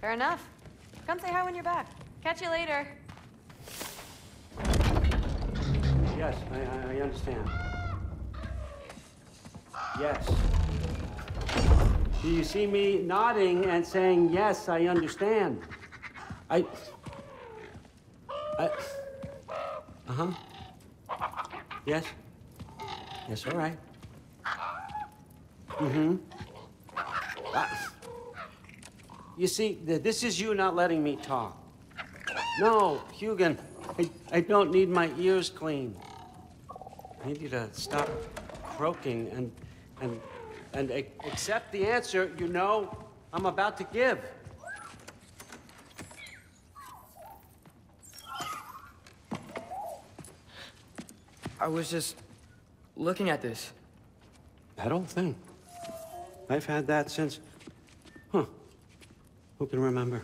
Fair enough. Come say hi when you're back. Catch you later. Yes, I, I, I understand. Yes. Do you see me nodding and saying, yes, I understand? I... I... Uh-huh. Yes? Yes, all right. Mm-hmm. You see, this is you not letting me talk. No, Huginn, I, I don't need my ears cleaned. I need you to stop croaking and, and, and accept the answer you know I'm about to give. I was just looking at this. That old thing. I've had that since. Huh. Who can remember?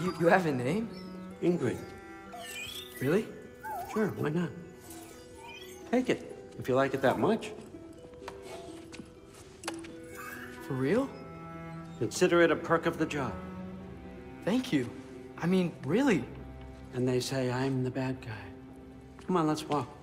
You, you have a name? Ingrid. Really? Sure, why not? Take it, if you like it that much. For real? Consider it a perk of the job. Thank you. I mean, really? And they say I'm the bad guy. Come on, let's walk.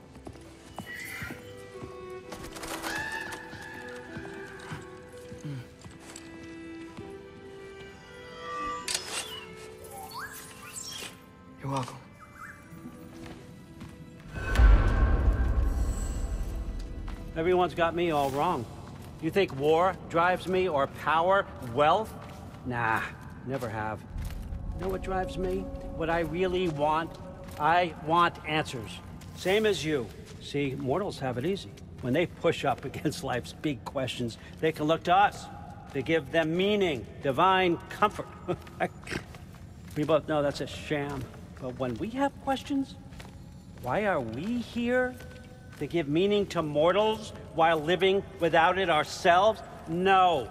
Everyone's got me all wrong. You think war drives me or power, wealth? Nah, never have. You know what drives me? What I really want? I want answers. Same as you. See, mortals have it easy. When they push up against life's big questions, they can look to us. They give them meaning, divine comfort. we both know that's a sham. But when we have questions, why are we here? To give meaning to mortals while living without it ourselves? No.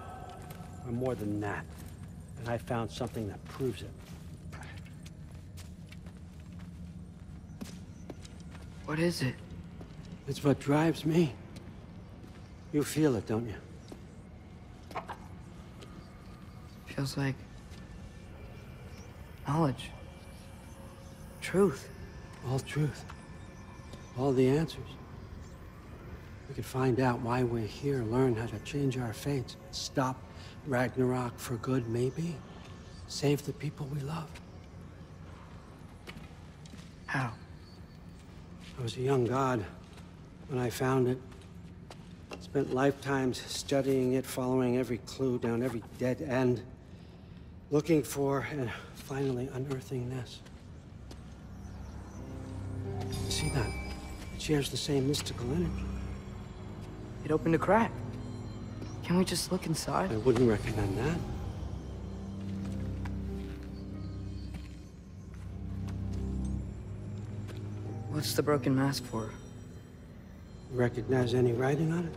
We're more than that. And I found something that proves it. What is it? It's what drives me. You feel it, don't you? Feels like knowledge. Truth. All truth. All the answers. We could find out why we're here, learn how to change our fates, stop Ragnarok for good, maybe. Save the people we love. How? I was a young god when I found it. Spent lifetimes studying it, following every clue down every dead end, looking for and finally unearthing this. You see that? It shares the same mystical energy. It opened a crack. Can we just look inside? I wouldn't recommend that. What's the broken mask for? Recognize any writing on it?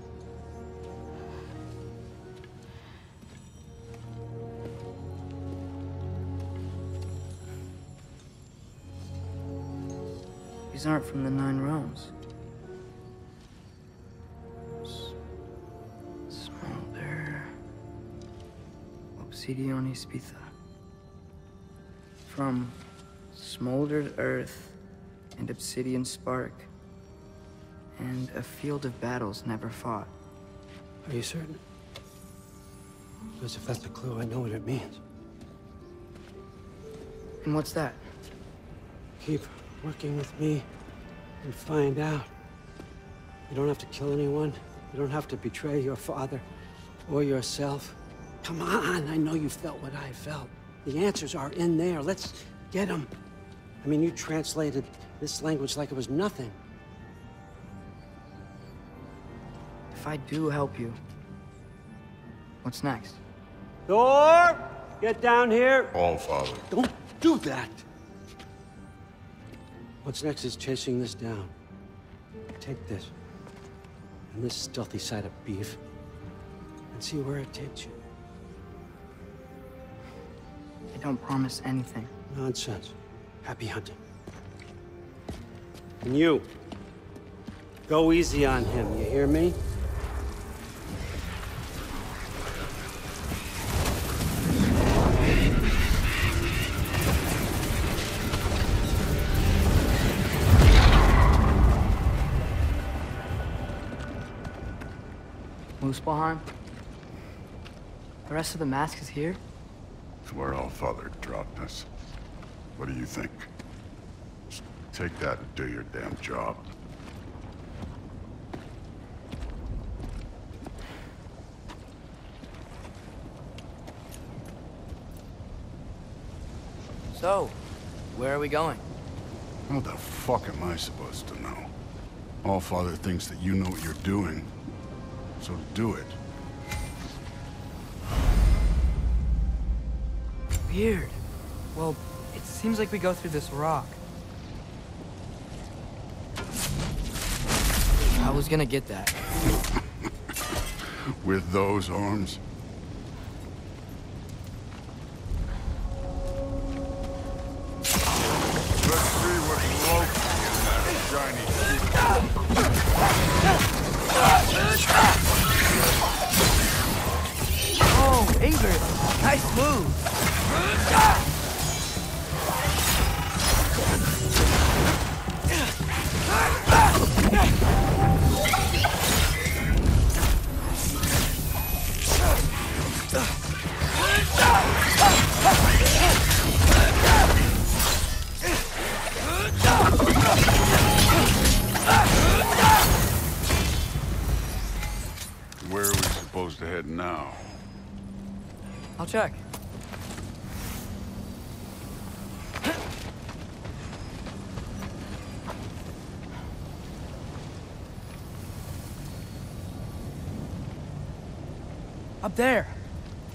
These aren't from the Nine Realms. Obsidione Spitha. From smoldered earth and obsidian spark. And a field of battles never fought. Are you certain? Because if that's a clue, I know what it means. And what's that? Keep working with me and find out. You don't have to kill anyone. You don't have to betray your father or yourself. Come on, I know you felt what I felt. The answers are in there. Let's get them. I mean, you translated this language like it was nothing. If I do help you, what's next? Thor! Get down here! All father. Don't do that! What's next is chasing this down. Take this. And this stealthy side of beef. And see where it takes you. Don't promise anything. Nonsense. Happy hunting. And you. Go easy on him, you hear me? Muspelheim? The rest of the mask is here? It's where Allfather dropped us. What do you think? Just take that and do your damn job. So, where are we going? How the fuck am I supposed to know? All father thinks that you know what you're doing. So do it. Weird. Well, it seems like we go through this rock. I was gonna get that. With those arms? Up there!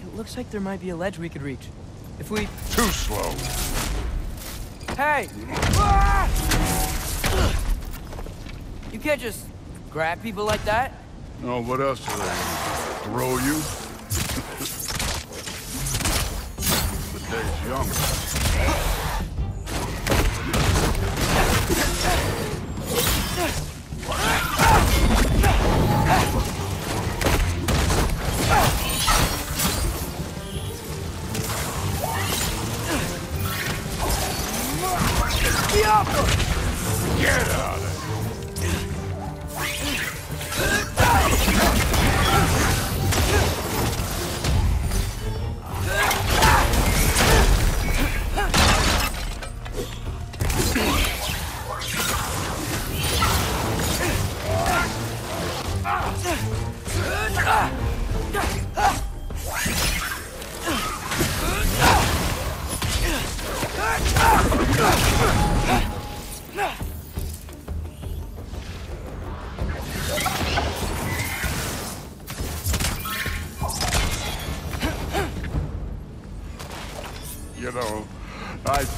It looks like there might be a ledge we could reach. If we... Too slow. Hey! You can't just grab people like that. Oh, what else are they do? Throw you? the day's young. Get out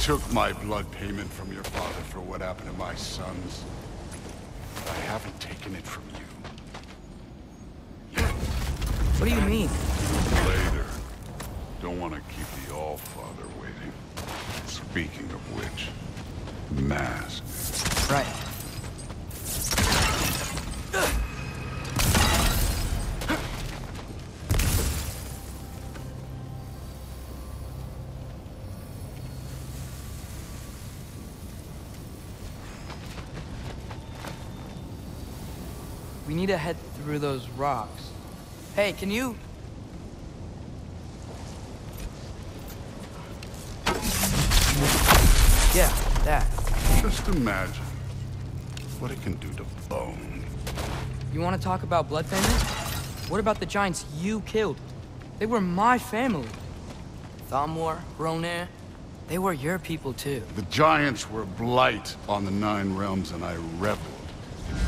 took my blood payment from your father for what happened to my sons. But I haven't taken it from you. What do you mean? Later. Don't want to keep the All-Father waiting. Speaking of which, mask. Right. Need to head through those rocks. Hey, can you... Yeah, that. Just imagine what it can do to bone. You want to talk about blood famine? What about the giants you killed? They were my family. Thamur, Hrungnir, they were your people too. The giants were blight on the Nine Realms, and I reveled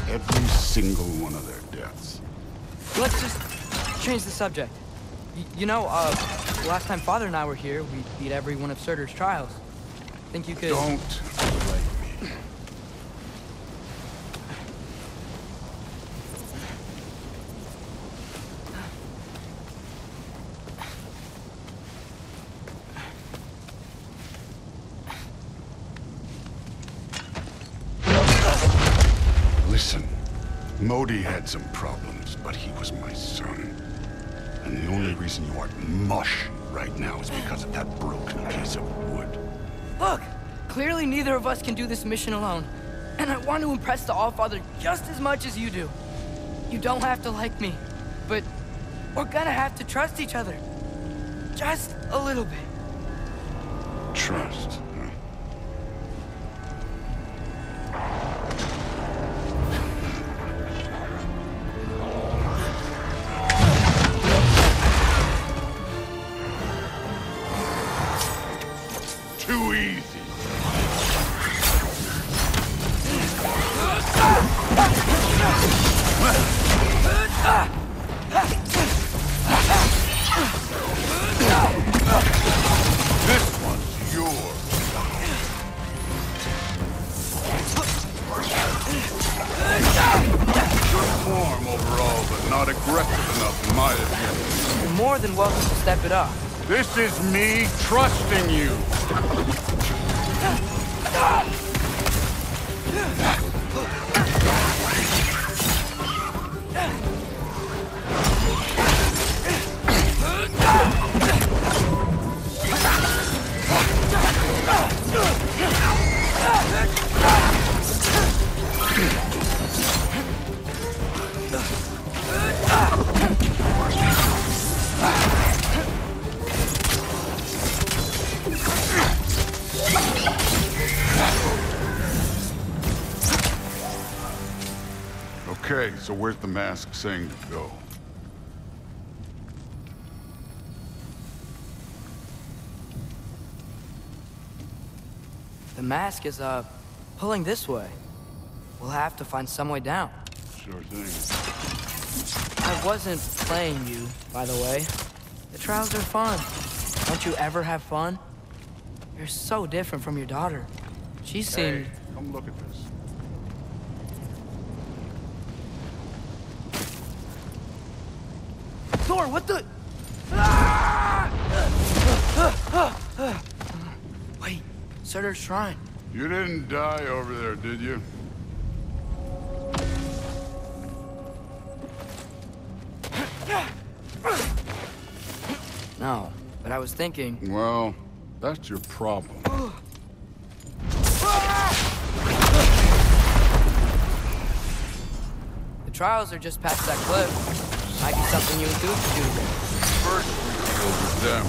every single one of their deaths. Let's just change the subject. Y you know, uh, last time Father and I were here, we beat every one of Surtur's trials. Think you could... Don't blame me. Modi had some problems, but he was my son. And the only reason you aren't mush right now is because of that broken piece of wood. Look, clearly neither of us can do this mission alone. And I want to impress the Allfather just as much as you do. You don't have to like me, but we're gonna have to trust each other. Just a little bit. Trust. It up. This is me trusting you. Ah! Where's the mask saying to go? The mask is, uh, pulling this way. We'll have to find some way down. Sure thing. I wasn't playing you, by the way. The trials are fun. Don't you ever have fun? You're so different from your daughter. She seemed... Hey, come look at this. What the... Wait, Surtur's shrine. You didn't die over there, did you? No, but I was thinking... Well, that's your problem. The trials are just past that cliff. Might be something you would do can do. First, we deal with them.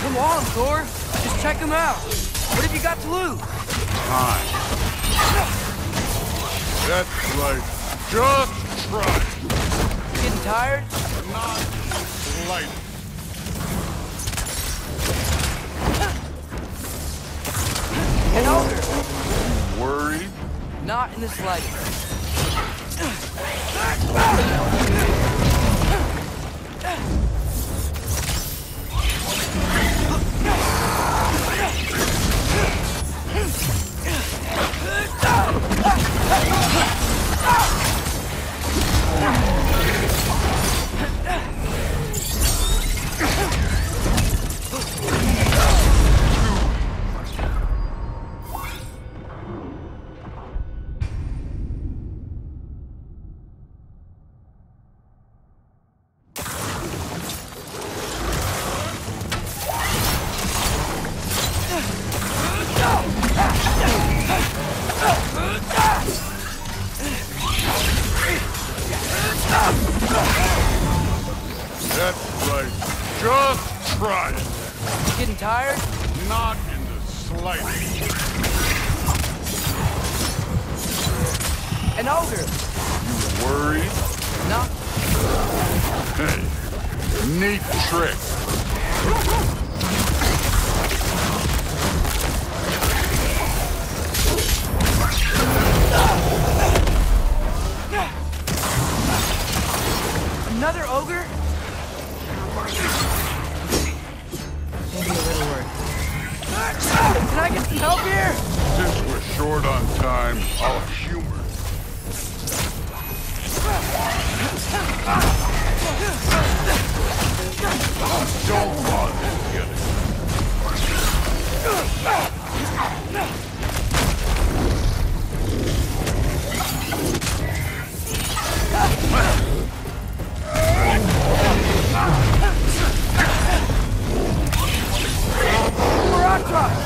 Come on, Thor. Just check them out. What have you got to lose? Time. That's right. Just try. Getting tired? Not slight. And older. Worried? Not in the slightest. That's Getting tired? Not in the slightest. An ogre. You Worried? No. Hey, neat trick. another ogre? Can I get some help here? Since we're short on time, I'll humor. Don't bother getting. Gotcha!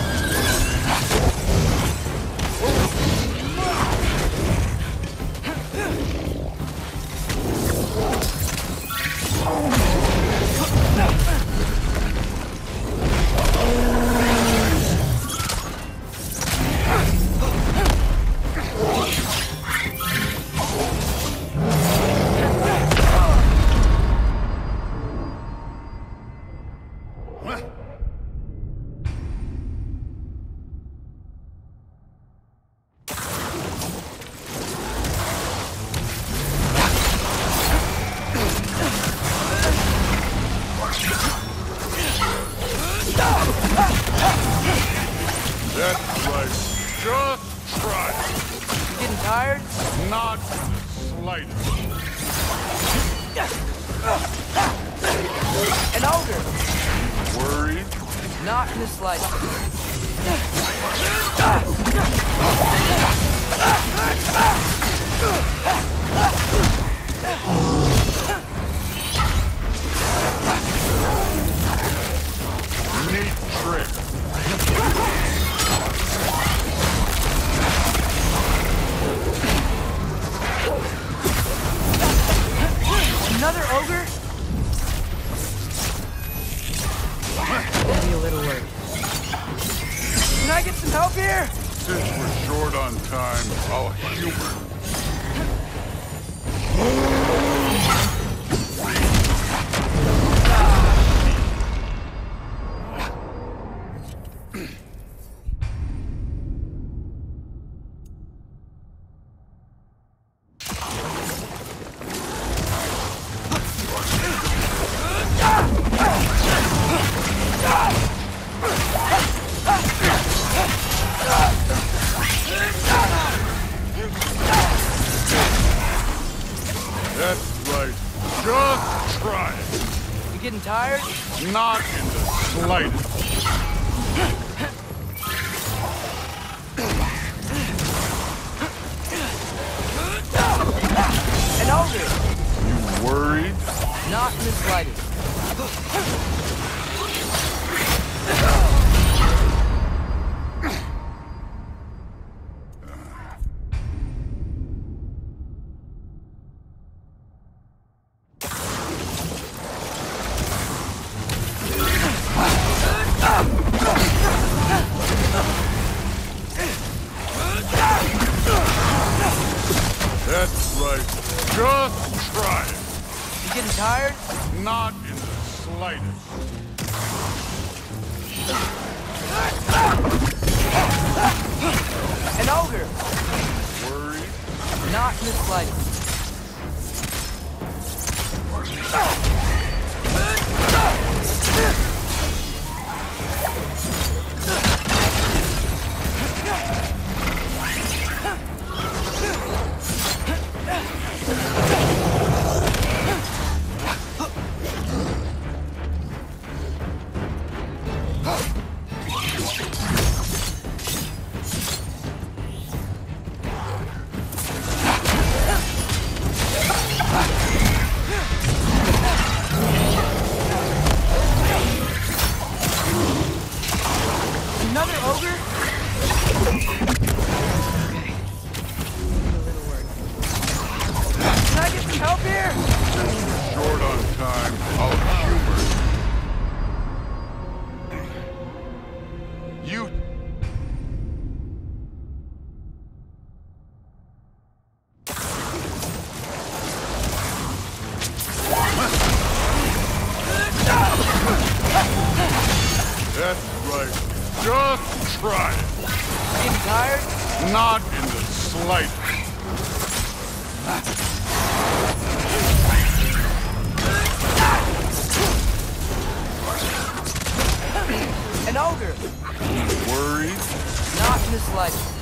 Not Not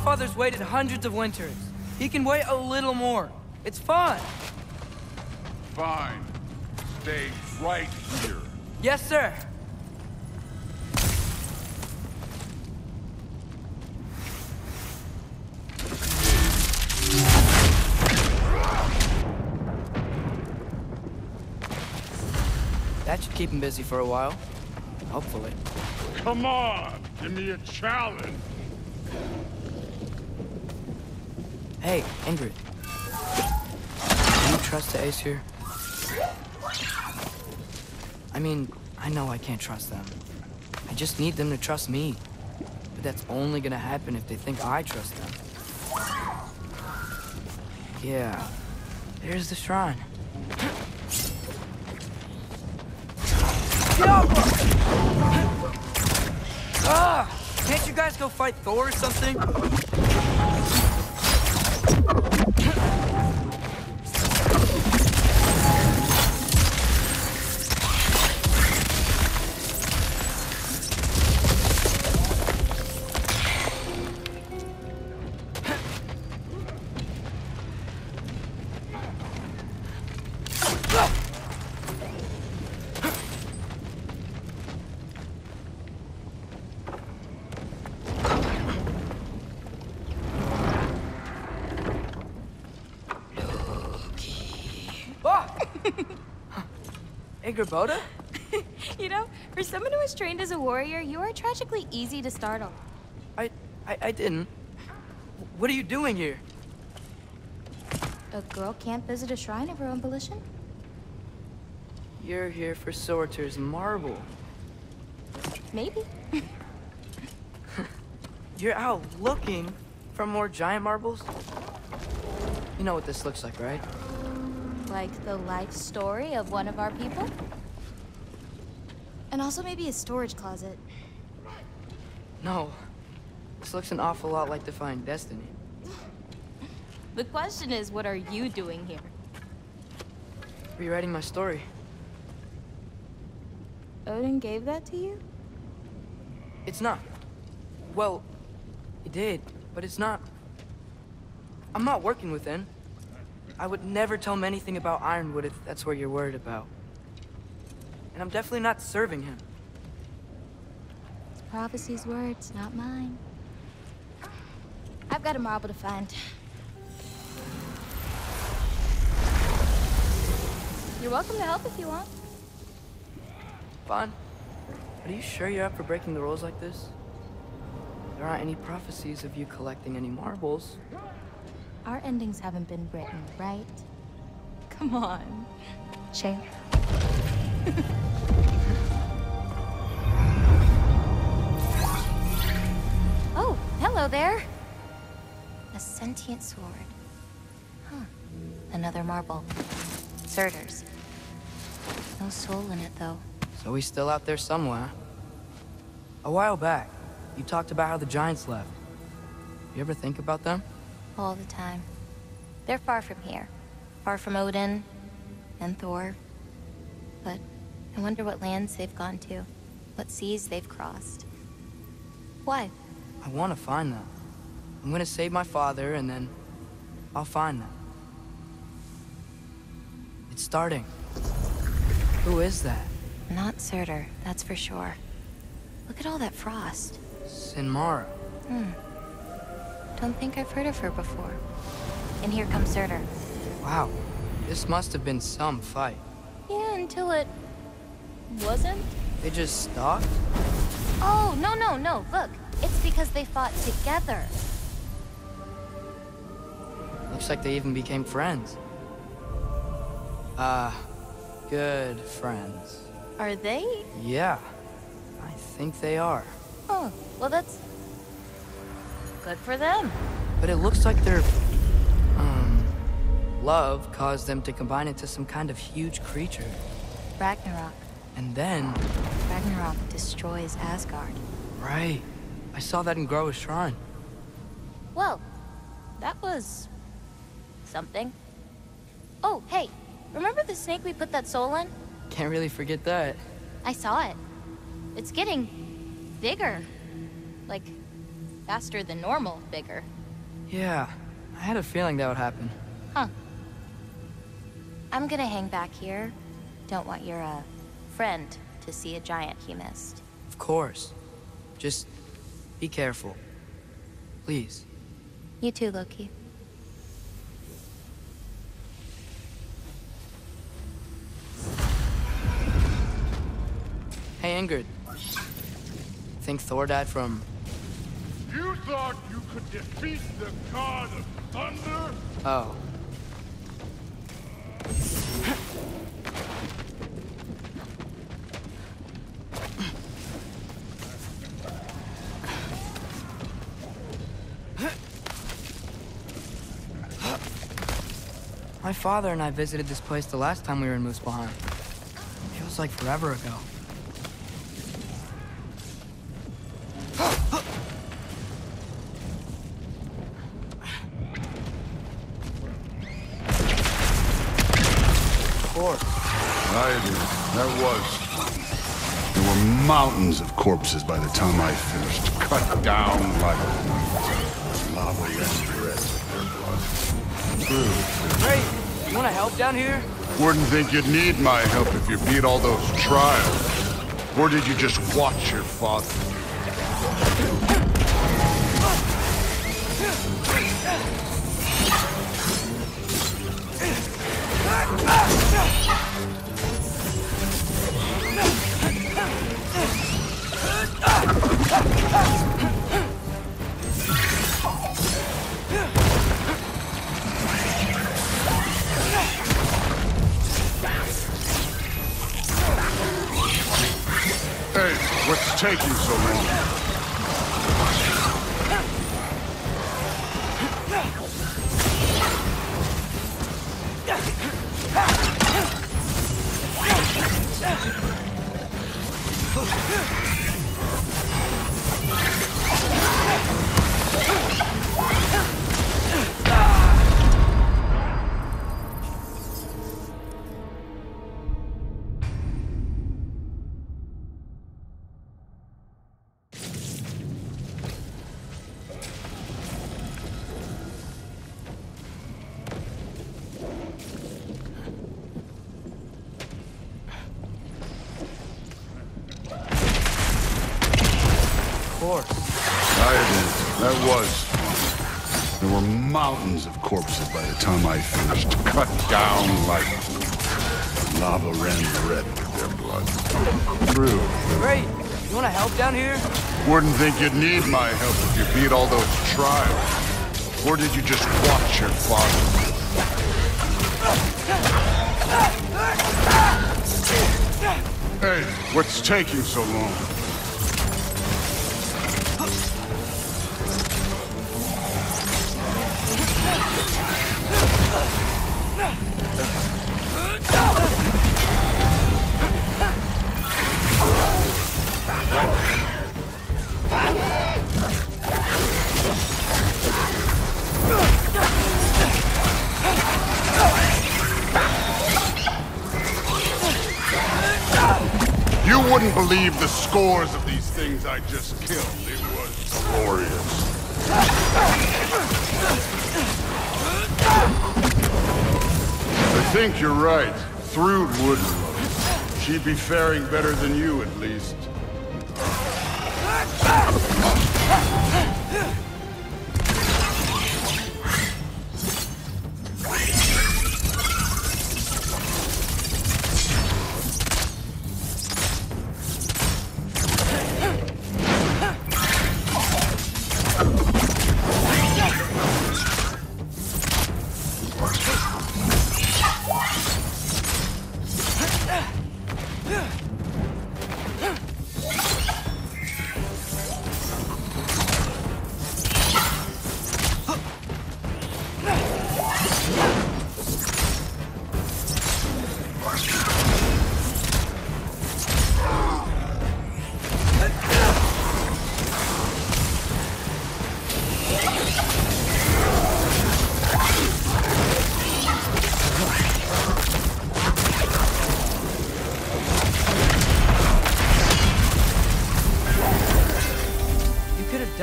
The Allfather's waited hundreds of winters. He can wait a little more. It's fine. Fine. Stay right here. Yes, sir. That should keep him busy for a while. Hopefully. Come on! Give me a challenge! Hey, Ingrid. Do you trust the Aesir? I mean, I know I can't trust them. I just need them to trust me. But that's only gonna happen if they think I trust them. Yeah. There's the shrine. Ah! Can't you guys go fight Thor or something? Ah! Ingrid You know, for someone who was trained as a warrior, you are tragically easy to startle. I, I, I didn't. What are you doing here? A girl can't visit a shrine of her own volition? You're here for Surtur's marble. Maybe. You're out looking for more giant marbles? You know what this looks like, right? Like the life story of one of our people? And also maybe a storage closet. No. This looks an awful lot like Defying Destiny. The question is, what are you doing here? Rewriting my story. Odin gave that to you? It's not. Well, he did, but it's not. I'm not working with him. I would never tell him anything about Ironwood if that's what you're worried about. And I'm definitely not serving him. It's prophecy's words, not mine. I've got a marble to find. You're welcome to help if you want. Fine. Are you sure you're up for breaking the rules like this? There aren't any prophecies of you collecting any marbles. Our endings haven't been written, right? Come on. Share. oh, hello there. A sentient sword. Huh. Another marble. Surtur's. No soul in it, though. So he's still out there somewhere. A while back, you talked about how the Giants left. You ever think about them? All the time. They're far from here. Far from Odin and Thor. But I wonder what lands they've gone to. What seas they've crossed. Why? I want to find them. I'm gonna save my father, and then I'll find them. It's starting. Who is that? Not Surtur, that's for sure. Look at all that frost. Sinmara. Hmm. I don't think I've heard of her before. And here comes Surtur. Wow. This must have been some fight. Yeah, until it... wasn't? They just stopped? Oh, no, no, no, look. It's because they fought together. Looks like they even became friends. Ah, good friends. Are they? Yeah, I think they are. Oh, well that's... Good for them. But it looks like their, um, love caused them to combine into some kind of huge creature. Ragnarok. And then, Ragnarok destroys Asgard. right, I saw that in Groa's shrine. Well, that was... something. Oh, hey, remember the snake we put that soul in? Can't really forget that. I saw it. It's getting... bigger. Like, faster than normal bigger. Yeah, I had a feeling that would happen. Huh. I'm gonna hang back here. Don't want your, uh, friend to see a giant he missed. Of course. Just be careful. Please. You too, Loki. Hey, Ingrid. Think Thor died from... You thought you could defeat the god of thunder? Oh. My father and I visited this place the last time we were in Muspelheim. Feels like forever ago. That was. There were mountains of corpses by the time I finished, cut down like lava and red with their blood. Hey, you wanna help down here? Wouldn't think you'd need my help if you beat all those trials. Or did you just watch your father? What's taking so long? You wanna help down here? Wouldn't think you'd need my help if you beat all those trials. Or did you just watch your father? Hey, what's taking so long? You wouldn't believe the scores of these things I just killed. It was glorious. I think you're right. Thrud wouldn't. She'd be faring better than you, at least.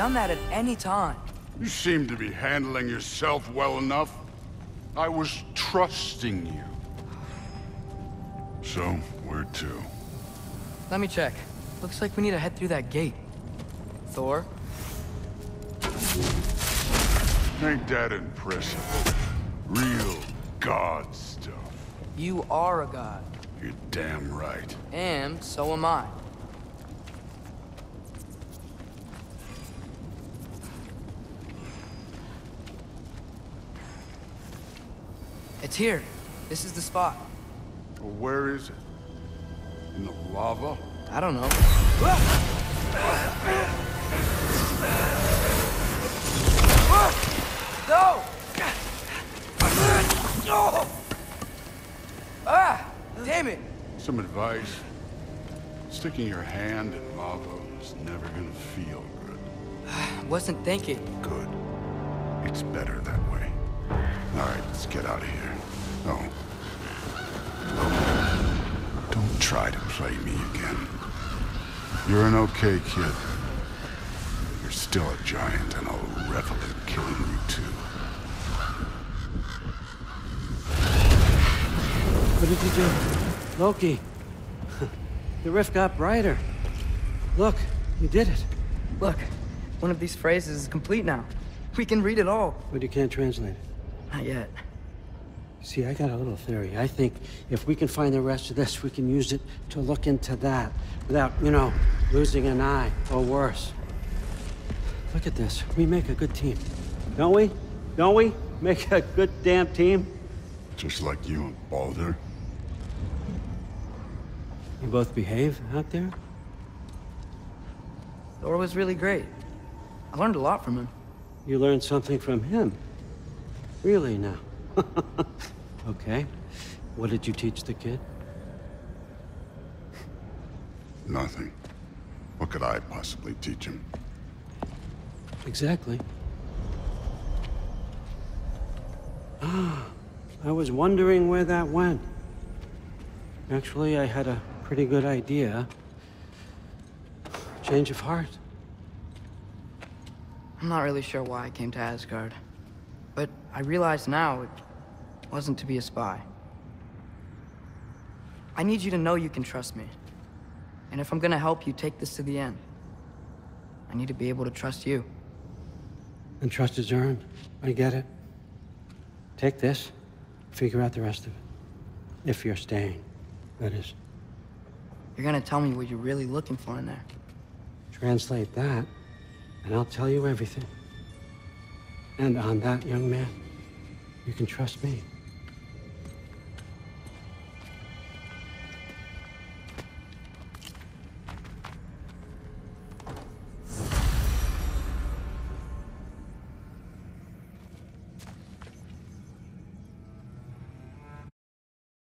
Done that at any time. You seem to be handling yourself well enough. I was trusting you. So, where to? Let me check. Looks like we need to head through that gate. Thor? Ain't that impressive? Real god stuff. You are a god. You're damn right. And so am I. It's here. This is the spot. Well, where is it? In the lava? I don't know. No! No! Ah! Damn it! Some advice? Sticking your hand in lava is never gonna feel good. I Wasn't thinking. Good. It's better that way. Alright, let's get out of here. Oh. Don't try to play me again. You're an okay kid. You're still a giant, and I'll revel in killing you too. What did you do? Loki. the rift got brighter. Look, you did it. Look, one of these phrases is complete now. We can read it all. But you can't translate it. Not yet. See, I got a little theory. I think if we can find the rest of this, we can use it to look into that without, you know, losing an eye or worse. Look at this. We make a good team. Don't we? Don't we? Make a good damn team? Just like you and Baldur. You both behave out there? Thor was really great. I learned a lot from him. You learned something from him. Really now? okay. What did you teach the kid? Nothing. What could I possibly teach him? Exactly. I was wondering where that went. Actually, I had a pretty good idea. Change of heart. I'm not really sure why I came to Asgard. But I realize now it wasn't to be a spy. I need you to know you can trust me. And if I'm gonna help you take this to the end, I need to be able to trust you. And trust is earned. I get it. Take this, figure out the rest of it. If you're staying, that is. You're gonna tell me what you're really looking for in there. Translate that, and I'll tell you everything. And on that, young man, you can trust me.